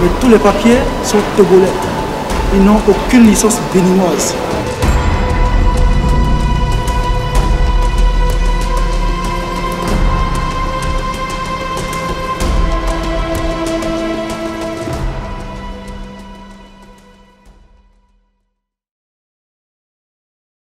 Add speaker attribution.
Speaker 1: Mais tous les papiers sont togolais. Ils n'ont aucune licence béninoise.